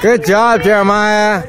Good job, Jeremiah.